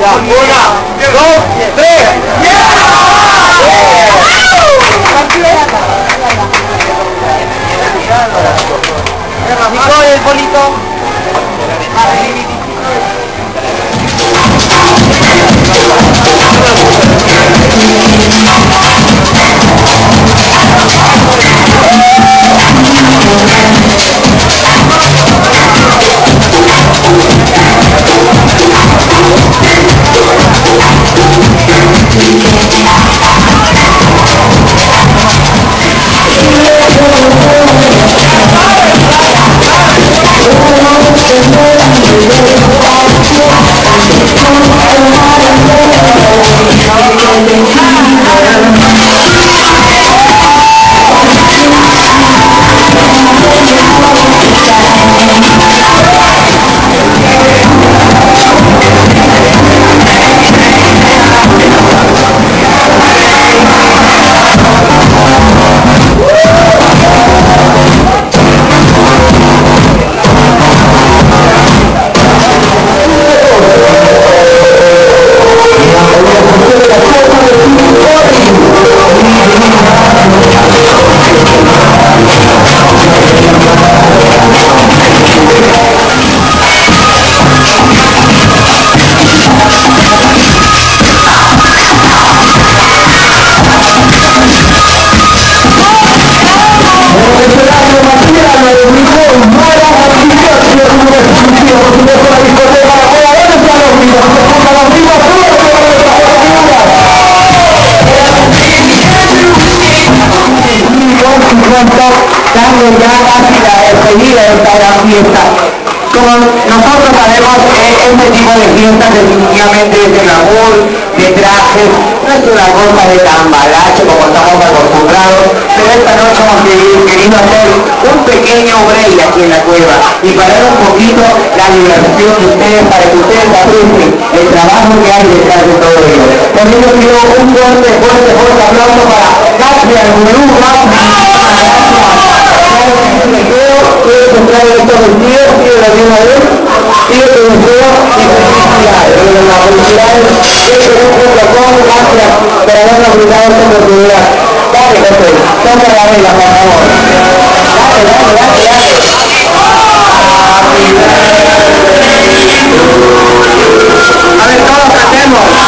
9 10 11 Como nosotros sabemos, este tipo de fiestas definitivamente es de amor, de trajes, no es una cosa de tambalache como estamos un pequeño break aquí en la cueva y parar un poquito la diversión de ustedes para que ustedes aprecien el trabajo que hay detrás de todo ello. Por ello pido un fuerte, fuerte, fuerte aplauso para Katia Gurú, quiero comprar estos vestidos, quiero quiero felicidad es gracias por habernos brindado esta oportunidad. Dale, José, toma la vela, por favor. Dale, dale. A todos cantemos.